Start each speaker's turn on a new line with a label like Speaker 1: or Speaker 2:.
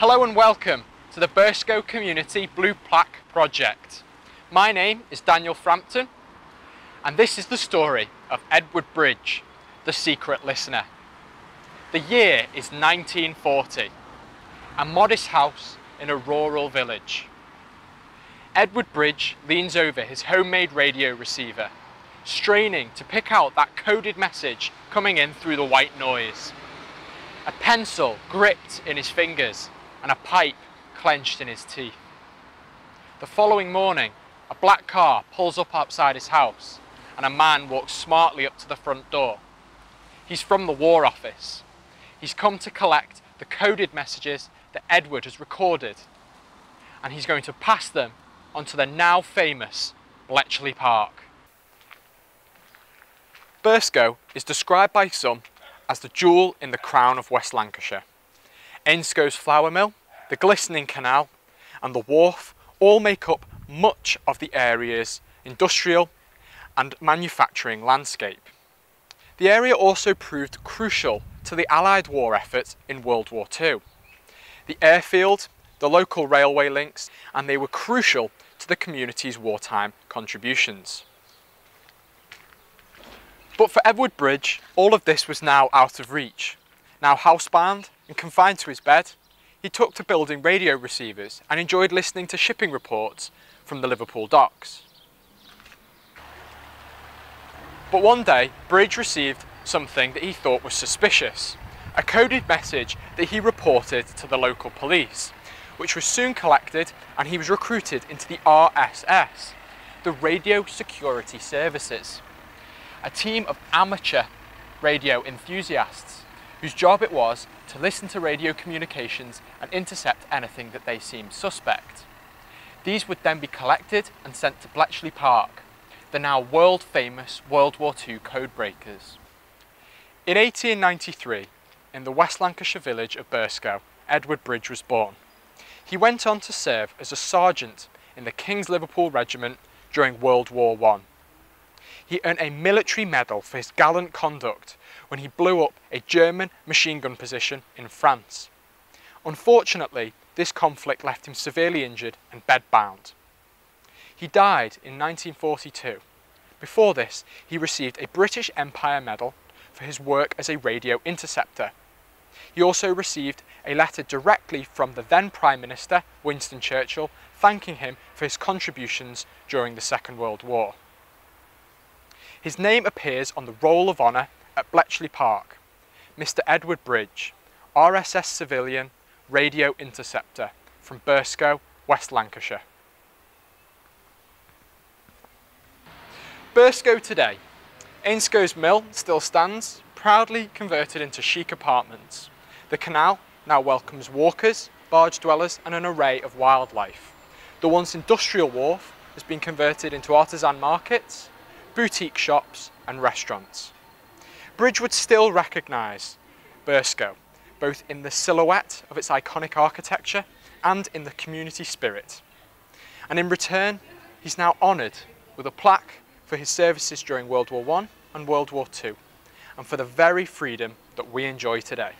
Speaker 1: Hello and welcome to the Burscough Community Blue Plaque Project. My name is Daniel Frampton and this is the story of Edward Bridge, the secret listener. The year is 1940, a modest house in a rural village. Edward Bridge leans over his homemade radio receiver, straining to pick out that coded message coming in through the white noise. A pencil gripped in his fingers and a pipe clenched in his teeth. The following morning, a black car pulls up outside his house and a man walks smartly up to the front door. He's from the War Office. He's come to collect the coded messages that Edward has recorded and he's going to pass them onto the now famous Bletchley Park. Burscough is described by some as the jewel in the crown of West Lancashire. Ainscough's flour mill, the glistening canal and the wharf all make up much of the area's industrial and manufacturing landscape. The area also proved crucial to the Allied war effort in World War II. The airfield, the local railway links, and they were crucial to the community's wartime contributions. But for Edward Bridge, all of this was now out of reach. Now housebound and confined to his bed, he took to building radio receivers and enjoyed listening to shipping reports from the Liverpool docks. But one day, Bridge received something that he thought was suspicious, a coded message that he reported to the local police, which was soon collected and he was recruited into the RSS, the Radio Security Services, a team of amateur radio enthusiasts whose job it was to listen to radio communications and intercept anything that they seemed suspect. These would then be collected and sent to Bletchley Park, the now world famous World War II codebreakers. In 1893, in the West Lancashire village of Burscough, Edward Bridge was born. He went on to serve as a sergeant in the King's Liverpool Regiment during World War I. He earned a military medal for his gallant conduct when he blew up a German machine gun position in France. Unfortunately, this conflict left him severely injured and bedbound. He died in 1942. Before this, he received a British Empire Medal for his work as a radio interceptor. He also received a letter directly from the then Prime Minister, Winston Churchill, thanking him for his contributions during the Second World War. His name appears on the Roll of Honour at Bletchley Park. Mr Edward Bridge, RSS Civilian Radio Interceptor from Burscough, West Lancashire. Burscough today. Ainscough's mill still stands, proudly converted into chic apartments. The canal now welcomes walkers, barge dwellers and an array of wildlife. The once industrial wharf has been converted into artisan markets, boutique shops and restaurants. Bridge would still recognise Burscough, both in the silhouette of its iconic architecture and in the community spirit. And in return, he's now honoured with a plaque for his services during World War I and World War II, and for the very freedom that we enjoy today.